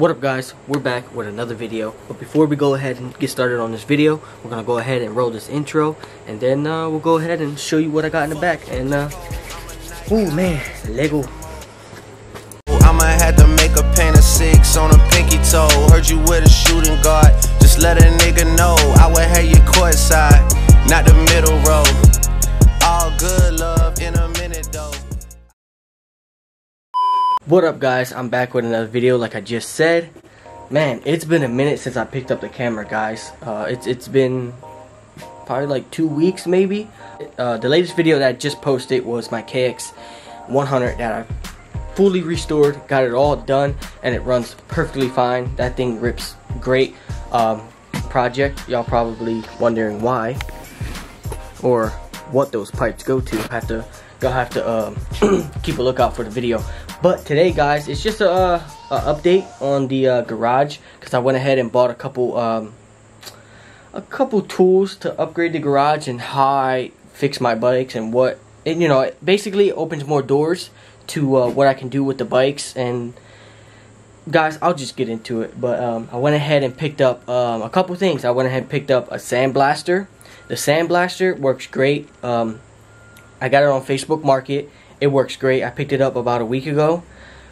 What up guys, we're back with another video, but before we go ahead and get started on this video, we're gonna go ahead and roll this intro, and then uh, we'll go ahead and show you what I got in the back, and uh, oh man, Lego. I'ma have to make a paint of six on a pinky toe. Heard you with a shooting guard, just let a nigga know. I would have not the middle row. What up guys, I'm back with another video like I just said. Man, it's been a minute since I picked up the camera guys. Uh, it's, it's been probably like two weeks maybe. Uh, the latest video that I just posted was my KX100 that I fully restored, got it all done, and it runs perfectly fine. That thing rips great. Um, project, y'all probably wondering why or what those pipes go to. Have to you'll have to um, keep a lookout for the video. But today, guys, it's just a, a update on the uh, garage because I went ahead and bought a couple um, a couple tools to upgrade the garage and how I fix my bikes and what it, you know. It basically opens more doors to uh, what I can do with the bikes. And guys I'll just get into it. But um, I went ahead and picked up um, a couple things. I went ahead and picked up a sandblaster the sandblaster works great. Um, I got it on Facebook Market it works great. I picked it up about a week ago.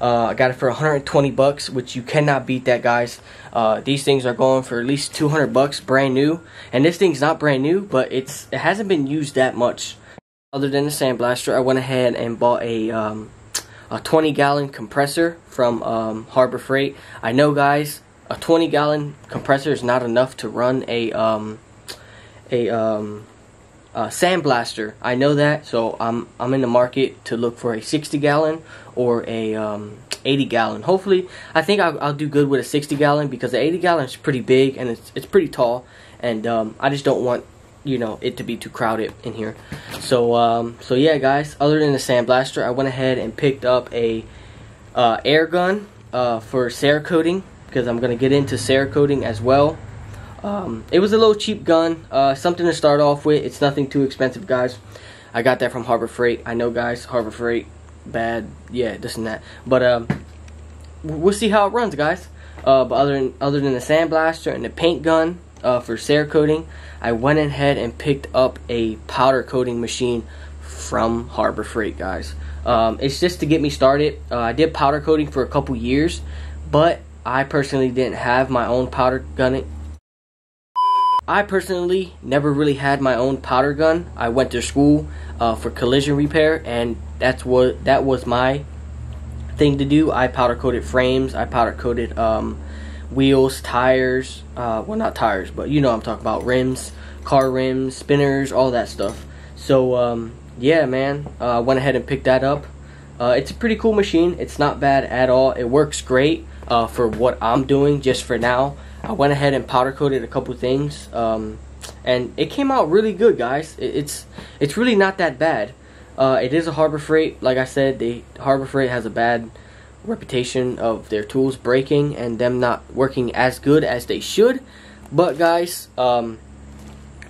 Uh, I got it for 120 bucks which you cannot beat that guys. Uh, these things are going for at least 200 bucks brand new. And this thing's not brand new but it's it hasn't been used that much. Other than the sandblaster I went ahead and bought a um, a 20 gallon compressor from um, Harbor Freight. I know guys, a 20 gallon compressor is not enough to run a um, a, a sandblaster. I know that, so I'm I'm in the market to look for a 60 gallon or a um, 80 gallon. Hopefully, I think I'll, I'll, do good with a 60 gallon because the 80 gallon is pretty big and it's it's pretty tall, and um, I just don't want you know it to be too crowded in here so um so yeah guys other than the sandblaster i went ahead and picked up a uh, air gun uh, for cerakoting because i'm gonna get into cerakoting as well um, it was a little cheap gun uh, something to start off with it's nothing too expensive guys i got that from harbor freight i know guys harbor freight bad yeah this and that but um we'll see how it runs guys uh, but other than other than the sandblaster and the paint gun uh, for Cerakoting, coating, I went ahead and picked up a powder coating machine from Harbor Freight, guys. Um, it's just to get me started. Uh, I did powder coating for a couple years, but I personally didn't have my own powder gun. I personally never really had my own powder gun. I went to school uh, for collision repair, and that's what that was my thing to do. I powder coated frames. I powder coated um, wheels, tires, uh, well not tires, but you know I'm talking about rims, car rims, spinners, all that stuff. So um, yeah, man, I uh, went ahead and picked that up. Uh, it's a pretty cool machine. It's not bad at all. It works great uh, for what I'm doing just for now. I went ahead and powder coated a couple things, um, and it came out really good, guys. It, it's it's really not that bad. Uh, it is a Harbor Freight, like I said. The Harbor Freight has a bad reputation of their tools breaking and them not working as good as they should. But guys, um,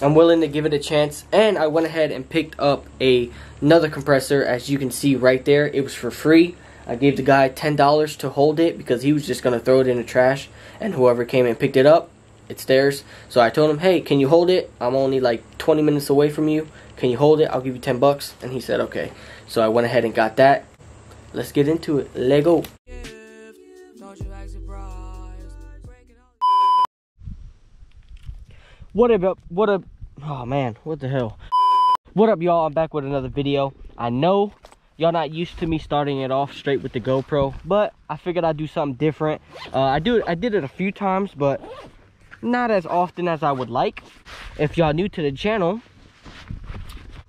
I'm willing to give it a chance. And I went ahead and picked up a, another compressor. As you can see right there, it was for free. I gave the guy $10 to hold it because he was just going to throw it in the trash. And whoever came and picked it up, it's theirs. So I told him, hey, can you hold it? I'm only like 20 minutes away from you. Can you hold it? I'll give you 10 bucks. And he said, okay. So I went ahead and got that let's get into it. Lego. What up, what up, oh man, what the hell. What up y'all, I'm back with another video. I know y'all not used to me starting it off straight with the GoPro, but I figured I'd do something different. Uh, I do, I did it a few times, but not as often as I would like. If y'all new to the channel,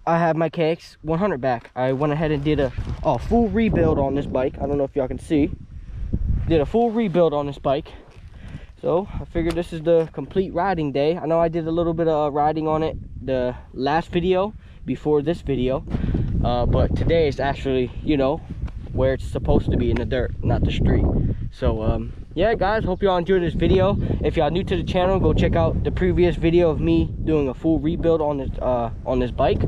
I have my KX 100 back. I went ahead and did a, a full rebuild on this bike. I don't know if y'all can see. Did a full rebuild on this bike. So I figured this is the complete riding day. I know I did a little bit of riding on it the last video before this video. Uh, but today is actually, you know, where it's supposed to be in the dirt, not the street. So um, yeah guys hope y'all enjoyed this video if y'all new to the channel go check out the previous video of me doing a full rebuild on this uh, on this bike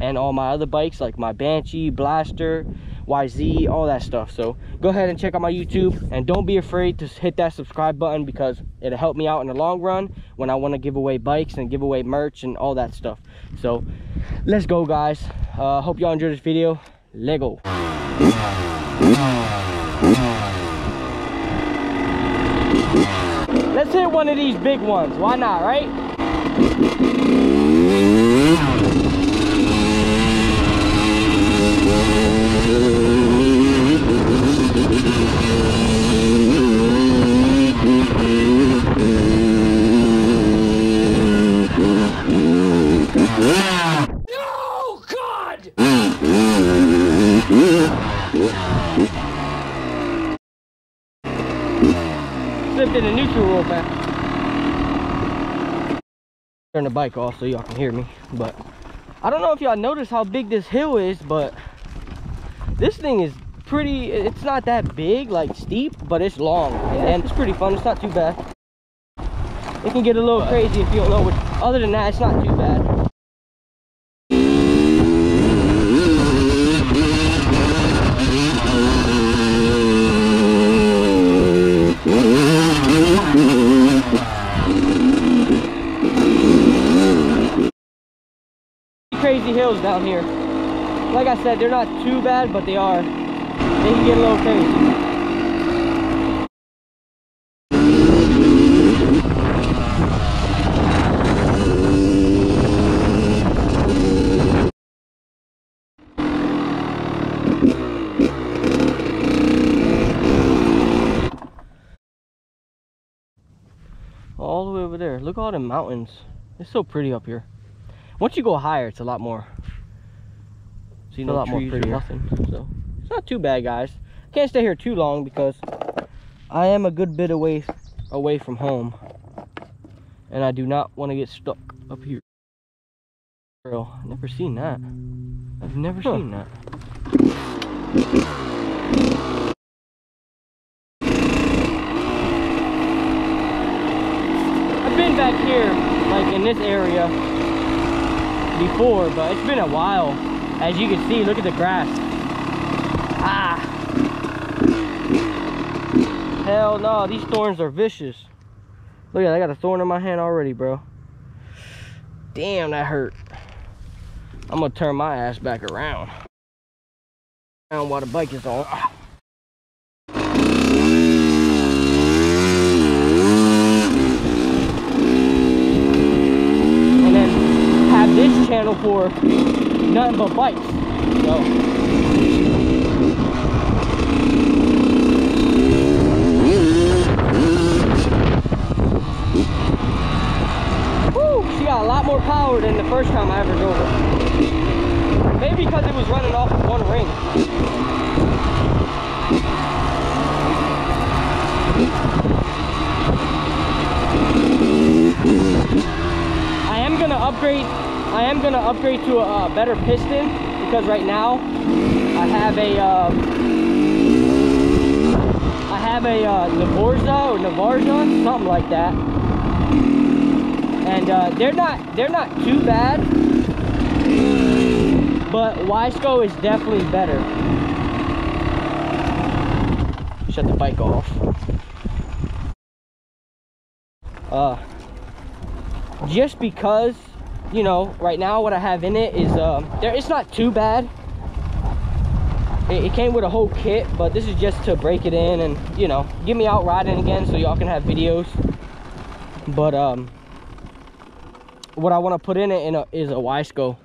and all my other bikes like my banshee blaster YZ, all that stuff. So go ahead and check out my YouTube and don't be afraid to hit that subscribe button because it'll help me out in the long run when I want to give away bikes and give away merch and all that stuff. So let's go guys. Uh, hope y'all enjoyed this video. Lego. Let's hit one of these big ones. Why not, right? Slipped in a neutral real fast. Turn the bike off so y'all can hear me. But I don't know if y'all noticed how big this hill is, but this thing is pretty, it's not that big, like steep, but it's long. And it's pretty fun, it's not too bad. It can get a little crazy if you don't know what, other than that, it's not too bad. crazy hills down here. Like I said, they're not too bad, but they are. They can get a little crazy. All the way over there. Look at all the mountains. It's so pretty up here. Once you go higher, it's a lot more. See, no a lot more pretty. Nothing. So it's not too bad, guys. Can't stay here too long because I am a good bit away away from home, and I do not want to get stuck up here. Girl, I've never seen that. I've never huh. seen that. I've been back here, like in this area, before, but it's been a while. As you can see, look at the grass. Ah. Hell no, these thorns are vicious. Look at that, I got a thorn in my hand already, bro. Damn, that hurt. I'm gonna turn my ass back around. Around while the bike is on. and then have this channel for nothing but bikes. So. Got a lot more power than the first time I ever drove her. Maybe because it was running off of one ring. I am gonna upgrade I am gonna upgrade to a, a better piston because right now I have a uh, I have a uh, Navarza or Navarza, something like that, and uh, they're not they're not too bad, but Wiseco is definitely better. Shut the bike off. Uh, just because you know, right now what I have in it is, uh, there, it's not too bad. It, it, came with a whole kit, but this is just to break it in and, you know, get me out riding again so y'all can have videos. But, um, what I want to put in it in a, is a Wiseco.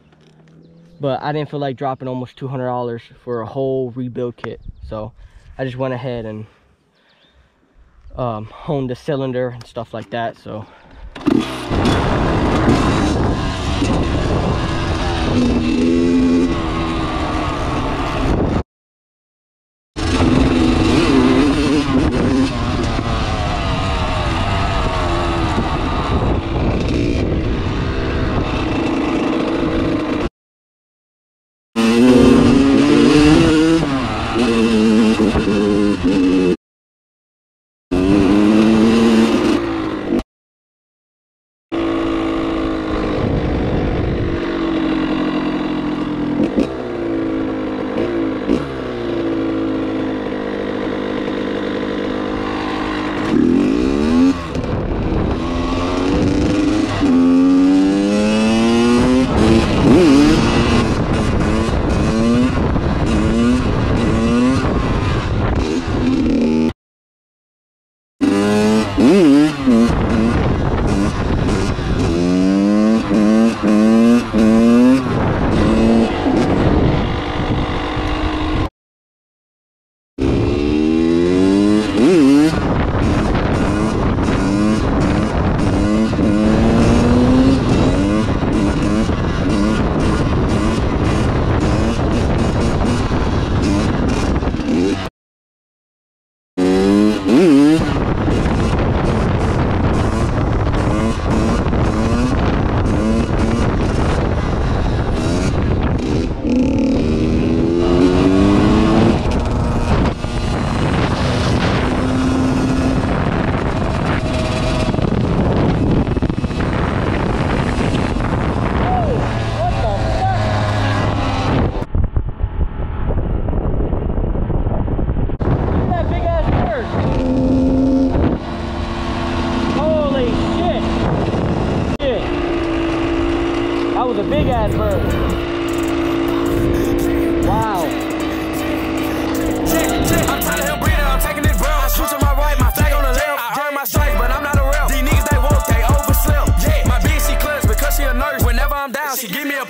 But I didn't feel like dropping almost $200 for a whole rebuild kit. So I just went ahead and um, honed the cylinder and stuff like that. So Wow. I'm tired of him breathing, I'm taking this brown. I switch to my right, my flag on the left. I my strike, but I'm not a rep. These niggas, they woke, they overslept. My bitch, she clutch because she a nurse. Whenever I'm down, she give me a